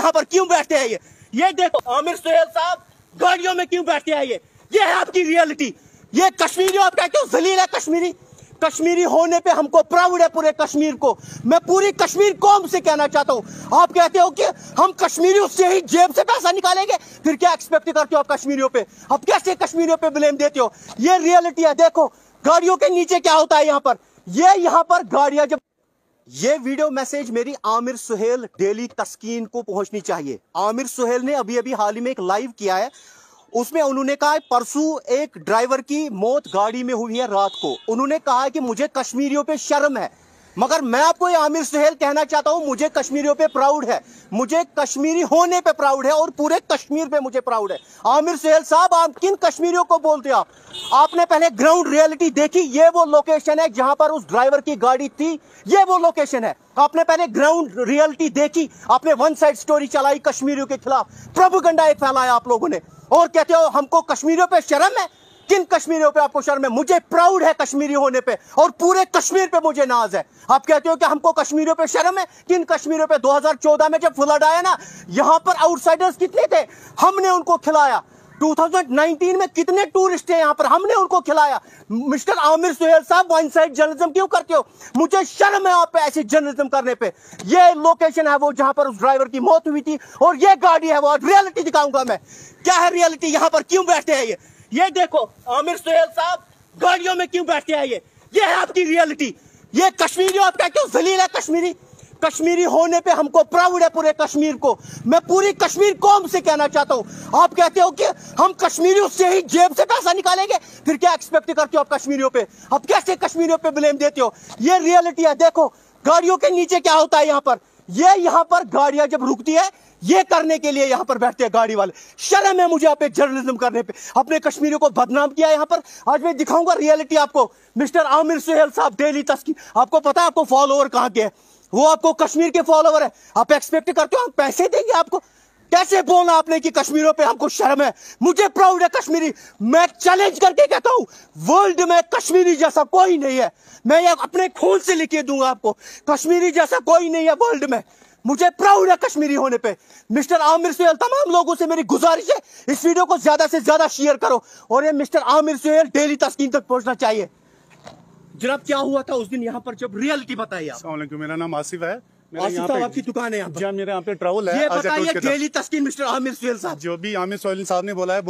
यहाँ पर क्यों बैठते हैं ये? ये देखो, आमिर सुहेल साहब, गाड़ियों में क्यों बैठते हैं ये? ये है आपकी रियलिटी ये कश्मीरी आप कहते हो, जलील है कश्मीरी? कश्मीरी होने पे हमको प्राउड है पूरे कश्मीर को. मैं पूरी कश्मीर कौम से कहना चाहता हूँ. आप कहते हो कि हम कश्मीरी उससे ही जेब से पैसा निकालेंगे? फिर क्या एक्सपेक्ट करते हो आप कश्मीरियों पे? आप कैसे कश्मीरियों पे ब्लेम देते हो? ये रियलिटी है, देखो, गाड़ियों के नीचे क्या होता है यहाँ पर? ये यहाँ पर गाड़ियाँ जब ये वीडियो मैसेज मेरी आमिर सुहेल डेली तस्कीन को पहुंचनी चाहिए। आमिर सुहेल ने अभी अभी हाल ही में एक लाइव किया है। उसमें उन्होंने कहा परसों एक ड्राइवर की मौत गाड़ी में हुई है रात को। उन्होंने कहा कि मुझे कश्मीरियों पे शर्म है। मगर मैं आपको आमिर सुहेल कहना चाहता हूँ, मुझे कश्मीरियों पे प्राउड है। मुझे कश्मीरी होने पे प्राउड है और पूरे कश्मीर पे मुझे प्राउड है। आमिर सुहेल साहब, आप किन कश्मीरियों को बोलते आप? आपने पहले ग्राउंड रियलिटी देखी, ये वो लोकेशन है जहाँ पर उस ड्राइवर की गाड़ी थी, ये वो लोकेशन है। आपने पहले ग्राउंड रियलिटी देखी, आपने वन साइड स्टोरी चलाई कश्मीरियों के खिलाफ। प्रभु गंडा एक फैलाया आप लोगों ने। और कहते हो, हमको कश्मीरियों पर शर्म है? किन कश्मीरियों पे आपको शर्म है? मुझे प्राउड है कश्मीरी होने पे और पूरे कश्मीर पे मुझे नाज है। आप कहते हो कि हमको कश्मीरियों पे शर्म है? किन कश्मीरियों पे? 2014 में जब फ्लड आया ना, यहाँ पर आउटसाइडर्स कितने थे? हमने उनको खिलाया। 2019 में कितने टूरिस्ट हैं यहाँ पर? हमने उनको खिलाया। मिस्टर आमिर सुहेल साहब वन साइड जर्नलिज्म क्यों करते हो? मुझे शर्म है आप ऐसी जर्नलिज्म करने पे। ये लोकेशन है वो जहाँ पर उस ड्राइवर की मौत हुई थी और ये गाड़ी है वो रियलिटी दिखाऊँगा मैं। क्या है रियलिटी यहाँ पर क्यों बैठे है ये? ये देखो, आमिर सुहेल साहब, गाड़ियों में क्यों बैठे है ये? ये है आपकी रियलिटी ये कश्मीरी आपका क्यों जलील है कश्मीरी? कश्मीरी होने पे हमको प्राउड है पूरे कश्मीर को। मैं पूरी कश्मीर कौम से कहना चाहता हूँ। आप कहते हो कि हम कश्मीरियों से ही जेब से पैसा निकालेंगे? फिर क्या एक्सपेक्ट करते हो आप कश्मीरियों पे? आप कैसे कश्मीरियों पे ब्लेम देते हो? ये रियलिटी है, देखो, गाड़ियों के नीचे क्या होता है यहाँ पर? ये यहाँ पर गाड़ियाँ जब रुकती है, ये करने के लिए यहाँ पर बैठते हैं गाड़ी वाले। शर्म है मुझे आप जर्नलिज्म करने पे। अपने कश्मीरियों को बदनाम किया यहाँ पर। आज मैं दिखाऊँगा रियलिटी आपको। मिस्टर आमिर सुहेल साहब डेली तस्की आपको पता है आपको फॉलोअर कहाँ के हैं? वो आपको कश्मीर के फॉलोवर है। आप एक्सपेक्ट करते हो, हम पैसे देंगे आपको। कैसे बोलना आपने कि कश्मीरों पे हमको शर्म है? मुझे प्राउड है कश्मीरी। मैं चैलेंज करके कहता हूँ वर्ल्ड में कश्मीरी जैसा कोई नहीं है। मैं ये अपने खून से लिखे दूँगा आपको। कश्मीरी जैसा कोई नहीं है वर्ल्ड में। मुझे प्राउड है कश्मीरी होने पे। मिस्टर आमिर सुहेल, तमाम लोगों से मेरी गुजारिश है, इस वीडियो को ज़्यादा से ज़्यादा शेयर करो। और ये मिस्टर आमिर सुहेल डेली तस्कीन तक पहुँचना चाहिए। जनाब क्या हुआ था उस दिन यहाँ पर जब रियलिटी बताई आप? मेरा नाम आसिफ है। आपकी दुकान है यहाँ हाँ, पे ट्रेवल है जो भी आमिर सोहेल साहब ने बोला है